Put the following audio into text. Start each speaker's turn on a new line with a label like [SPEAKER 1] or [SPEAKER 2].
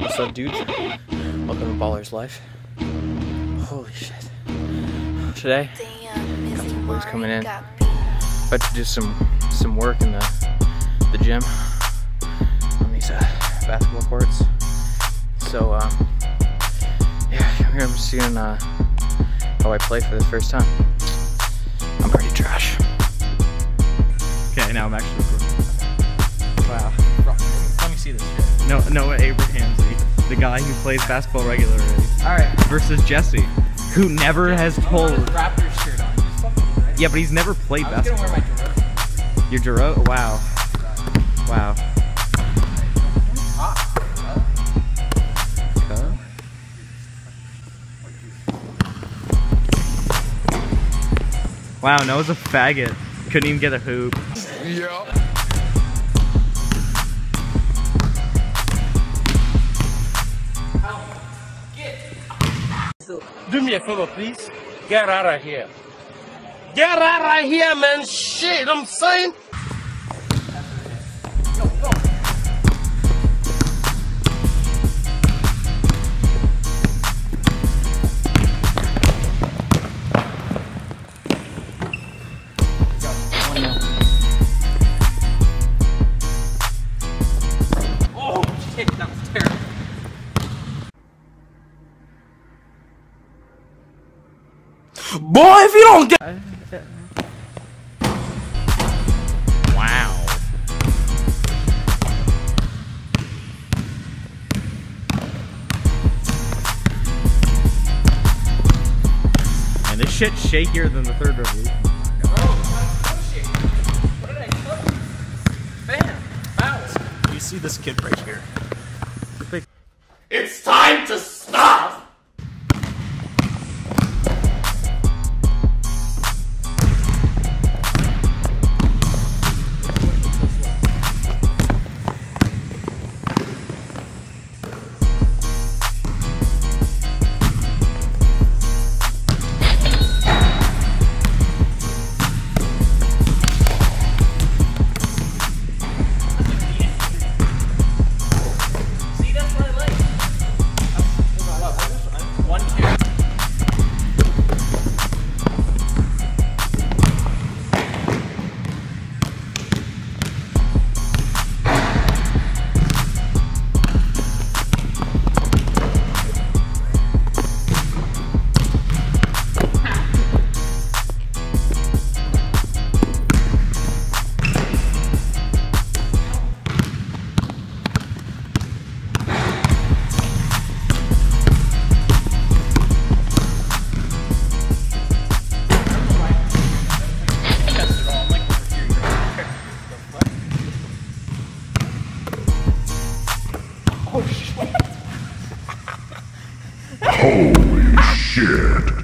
[SPEAKER 1] What's up, dudes? Welcome to Baller's Life. Holy shit. Today, got some boys coming in. About to do some some work in the the gym on these uh, basketball courts. So, um, yeah, we're seeing uh, how I play for the first time. I'm pretty trash.
[SPEAKER 2] Okay, now I'm actually recording.
[SPEAKER 1] Wow. Let me see this shit.
[SPEAKER 2] No, Noah Abrahamsey, the guy who plays basketball regularly,
[SPEAKER 1] Alright.
[SPEAKER 2] versus Jesse, who never has told.
[SPEAKER 1] Raptors shirt on. Right.
[SPEAKER 2] Yeah, but he's never played
[SPEAKER 1] I was gonna
[SPEAKER 2] basketball.
[SPEAKER 1] wear my Giroux.
[SPEAKER 2] Your Giroux? Wow. Wow. Okay. Wow, Noah's a faggot. Couldn't even get a hoop.
[SPEAKER 3] Do me a favor, please. Get out of here. Get out of here, man. Shit, I'm saying. Boy, if you don't get.
[SPEAKER 2] Wow. And this shit's shakier than the third revolution.
[SPEAKER 1] Bam! Bounce!
[SPEAKER 4] You see this kid right here?
[SPEAKER 5] Holy shit.